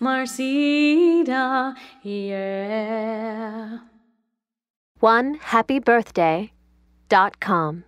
marcida yeah. One happy birthday dot com.